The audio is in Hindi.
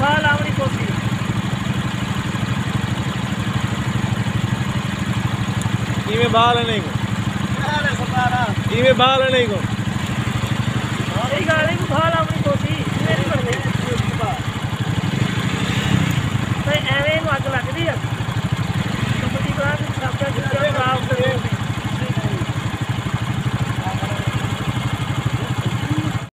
बालावड़ी कोसी इमे बाल नहीं को इमे बाल नहीं को